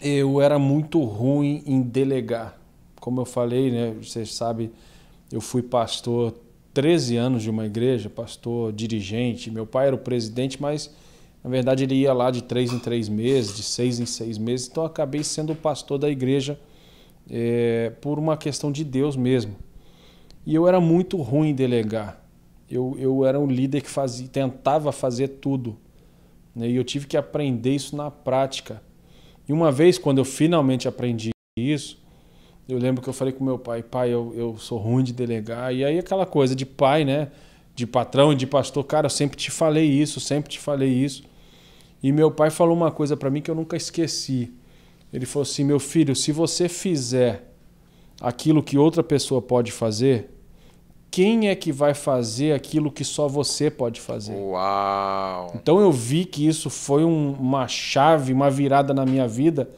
eu era muito ruim em delegar. Como eu falei, né, vocês sabem, eu fui pastor 13 anos de uma igreja, pastor dirigente. Meu pai era o presidente, mas na verdade ele ia lá de três em três meses, de seis em seis meses. Então eu acabei sendo pastor da igreja é, por uma questão de Deus mesmo. E eu era muito ruim em delegar. Eu, eu era um líder que fazia, tentava fazer tudo. Né? E eu tive que aprender isso na prática. E uma vez, quando eu finalmente aprendi isso, eu lembro que eu falei com meu pai, pai, eu, eu sou ruim de delegar. E aí aquela coisa de pai, né? De patrão de pastor, cara, eu sempre te falei isso, sempre te falei isso. E meu pai falou uma coisa para mim que eu nunca esqueci. Ele falou assim: meu filho, se você fizer aquilo que outra pessoa pode fazer, quem é que vai fazer aquilo que só você pode fazer? Uau! Então eu vi que isso foi um, uma chave, uma virada na minha vida,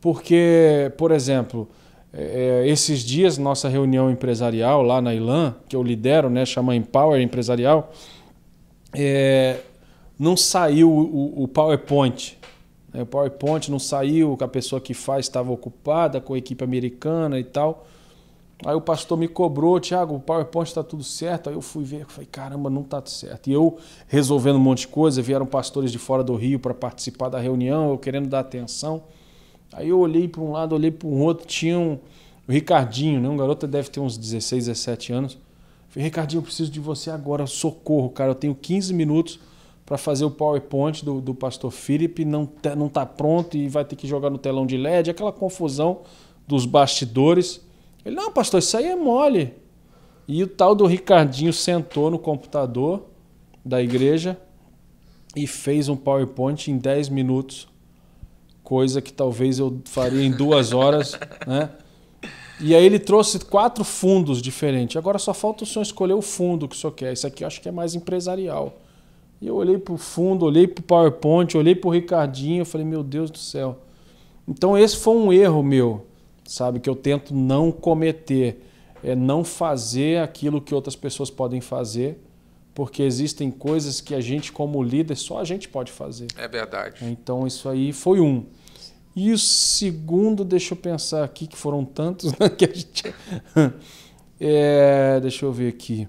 porque, por exemplo, é, é, esses dias, nossa reunião empresarial lá na Ilan, que eu lidero, né, chama Empower Empresarial, é, não saiu o, o PowerPoint. Né, o PowerPoint não saiu, a pessoa que faz estava ocupada com a equipe americana e tal. Aí o pastor me cobrou, Tiago, o PowerPoint está tudo certo. Aí eu fui ver, falei, caramba, não está certo. E eu resolvendo um monte de coisa, vieram pastores de fora do Rio para participar da reunião, eu querendo dar atenção. Aí eu olhei para um lado, olhei para um outro, tinha um, o Ricardinho, né? um garoto deve ter uns 16, 17 anos. Falei, Ricardinho, eu preciso de você agora, socorro, cara. Eu tenho 15 minutos para fazer o PowerPoint do, do pastor Felipe, não tá, não tá pronto e vai ter que jogar no telão de LED, aquela confusão dos bastidores. Ele, não, pastor, isso aí é mole. E o tal do Ricardinho sentou no computador da igreja e fez um PowerPoint em 10 minutos coisa que talvez eu faria em duas horas, né? E aí ele trouxe quatro fundos diferentes. Agora só falta o senhor escolher o fundo que o senhor quer. Isso aqui eu acho que é mais empresarial. E eu olhei para o fundo, olhei para o PowerPoint, olhei para o Ricardinho, eu falei, meu Deus do céu. Então esse foi um erro meu, sabe, que eu tento não cometer. É não fazer aquilo que outras pessoas podem fazer, porque existem coisas que a gente, como líder, só a gente pode fazer. É verdade. Então isso aí foi um. E o segundo, deixa eu pensar aqui, que foram tantos né, que a gente. É, deixa eu ver aqui.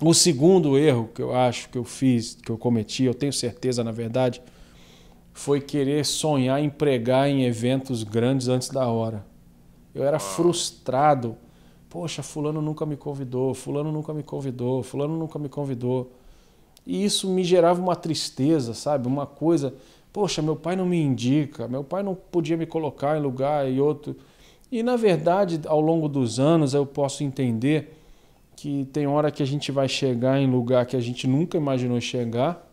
O segundo erro que eu acho que eu fiz, que eu cometi, eu tenho certeza, na verdade, foi querer sonhar em pregar em eventos grandes antes da hora. Eu era frustrado. Poxa, fulano nunca me convidou, fulano nunca me convidou, fulano nunca me convidou. E isso me gerava uma tristeza, sabe? Uma coisa Poxa, meu pai não me indica, meu pai não podia me colocar em lugar e outro. E na verdade, ao longo dos anos, eu posso entender que tem hora que a gente vai chegar em lugar que a gente nunca imaginou chegar,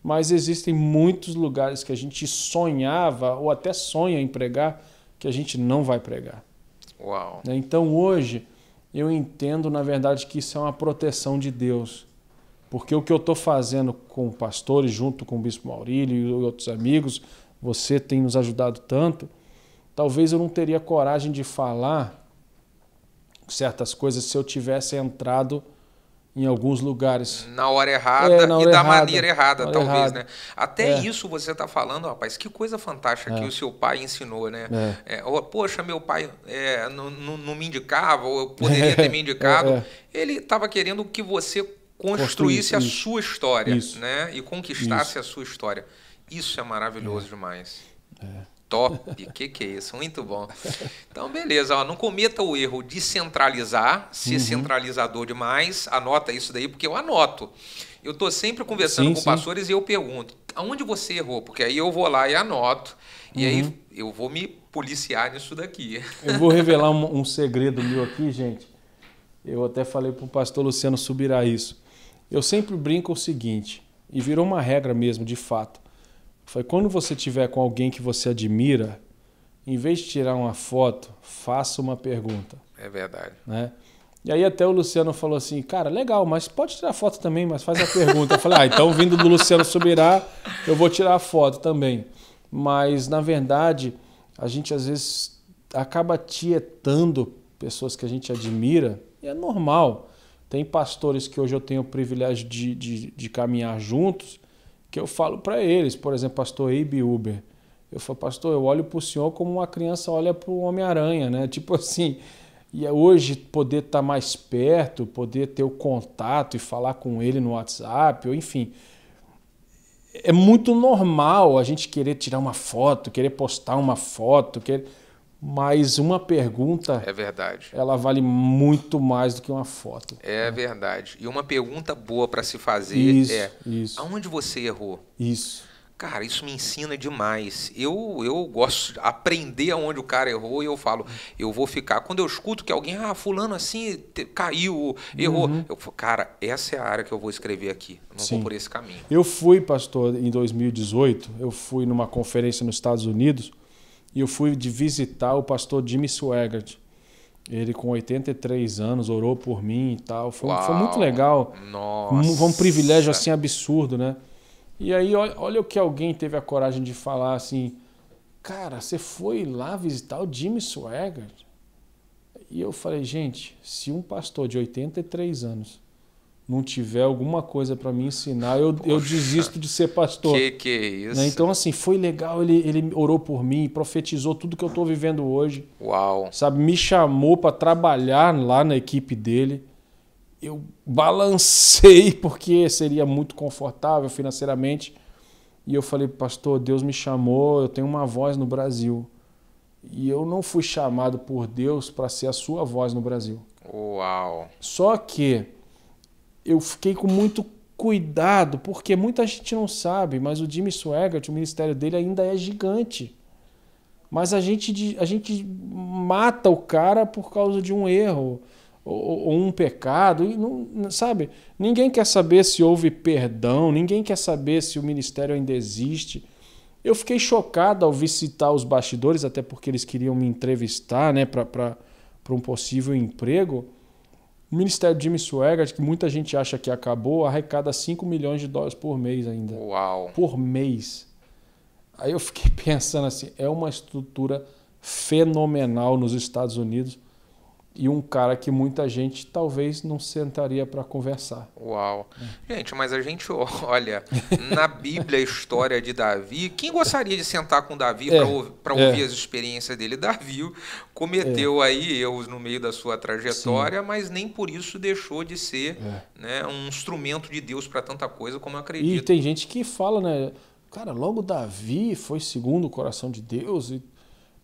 mas existem muitos lugares que a gente sonhava ou até sonha em pregar que a gente não vai pregar. Uau. Então hoje eu entendo, na verdade, que isso é uma proteção de Deus. Porque o que eu estou fazendo com pastores, junto com o Bispo Maurílio e outros amigos, você tem nos ajudado tanto, talvez eu não teria coragem de falar certas coisas se eu tivesse entrado em alguns lugares. Na hora errada é, na hora e da errada, maneira errada, talvez, errada. né? Até é. isso você está falando, rapaz, que coisa fantástica é. que o seu pai ensinou, né? É. é Poxa, meu pai é, não, não, não, me indicava, ou eu poderia ter me indicado. Ele estava querendo que você construísse a isso. sua história, isso. né? E conquistasse isso. a sua história. Isso é maravilhoso demais. É. Top, que que é isso? Muito bom. Então, beleza, ó, não cometa o erro de centralizar, ser uhum. centralizador demais. Anota isso daí, porque eu anoto. Eu estou sempre conversando sim, com sim. pastores e eu pergunto, aonde você errou? Porque aí eu vou lá e anoto, uhum. e aí uhum. eu vou me policiar nisso daqui. Eu vou revelar um, um segredo meu aqui, gente. Eu até falei para o pastor Luciano Subirá isso. Eu sempre brinco o seguinte, e virou uma regra mesmo, de fato. Foi quando você tiver com alguém que você admira, em vez de tirar uma foto, faça uma pergunta. É verdade. Né? E aí até o Luciano falou assim, cara, legal, mas pode tirar foto também, mas faz a pergunta. Eu falei, ah, então vindo do Luciano Subirá, eu vou tirar a foto também. Mas, na verdade, a gente às vezes acaba tietando pessoas que a gente admira, e é normal. Tem pastores que hoje eu tenho o privilégio de, de, de caminhar juntos, que eu falo para eles, por exemplo, pastor Abe Uber. Eu falo, pastor, eu olho para o senhor como uma criança olha para o Homem-Aranha, né? Tipo assim, e é hoje poder estar tá mais perto, poder ter o contato e falar com ele no WhatsApp, ou enfim. É muito normal a gente querer tirar uma foto, querer postar uma foto, querer mas uma pergunta. É verdade. Ela vale muito mais do que uma foto. É né? verdade. E uma pergunta boa para se fazer isso, é: isso. aonde você errou? Isso. Cara, isso me ensina demais. Eu, eu gosto de aprender aonde o cara errou e eu falo, eu vou ficar. Quando eu escuto que alguém, ah, fulano assim caiu, errou. Uhum. Eu falo, cara, essa é a área que eu vou escrever aqui. Eu não Sim. vou por esse caminho. Eu fui, pastor, em 2018, eu fui numa conferência nos Estados Unidos e eu fui de visitar o pastor Jimmy Swaggart. Ele com 83 anos orou por mim e tal. Foi, foi muito legal. Nossa. Foi um privilégio assim absurdo, né? E aí olha, olha o que alguém teve a coragem de falar assim, cara, você foi lá visitar o Jimmy Swaggart? E eu falei, gente, se um pastor de 83 anos não tiver alguma coisa para me ensinar, eu, eu desisto de ser pastor. Que que é isso? Né? Então, assim, foi legal, ele, ele orou por mim, profetizou tudo que eu estou vivendo hoje. Uau! Sabe, me chamou para trabalhar lá na equipe dele. Eu balancei porque seria muito confortável financeiramente. E eu falei, pastor, Deus me chamou, eu tenho uma voz no Brasil. E eu não fui chamado por Deus para ser a sua voz no Brasil. Uau! Só que eu fiquei com muito cuidado, porque muita gente não sabe, mas o Jimmy Swaggart, o ministério dele ainda é gigante. Mas a gente, a gente mata o cara por causa de um erro ou, ou um pecado, e não, sabe? Ninguém quer saber se houve perdão, ninguém quer saber se o ministério ainda existe. Eu fiquei chocado ao visitar os bastidores, até porque eles queriam me entrevistar né, para um possível emprego. O Ministério de Jimmy Swaggart, que muita gente acha que acabou, arrecada 5 milhões de dólares por mês ainda. Uau! Por mês. Aí eu fiquei pensando assim, é uma estrutura fenomenal nos Estados Unidos e um cara que muita gente talvez não sentaria para conversar. Uau. É. Gente, mas a gente olha na Bíblia a história de Davi. Quem gostaria de sentar com Davi é, para é. ouvir as experiências dele? Davi cometeu é. aí erros no meio da sua trajetória, Sim. mas nem por isso deixou de ser é. né, um instrumento de Deus para tanta coisa como eu acredito. E tem gente que fala, né? Cara, logo Davi foi segundo o coração de Deus e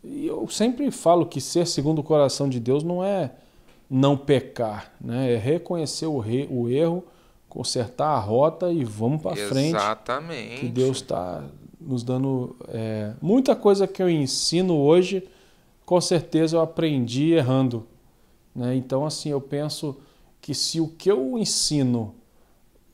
e eu sempre falo que ser segundo o coração de Deus não é não pecar, né? é reconhecer o, re, o erro, consertar a rota e vamos para frente. Exatamente. Que Deus está nos dando é, muita coisa que eu ensino hoje, com certeza eu aprendi errando. Né? Então, assim, eu penso que se o que eu ensino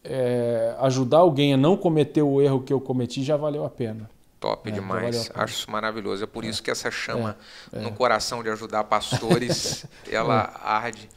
é, ajudar alguém a não cometer o erro que eu cometi, já valeu a pena. Top é, demais. Acho isso maravilhoso. É por é. isso que essa chama é. no coração de ajudar pastores, ela arde.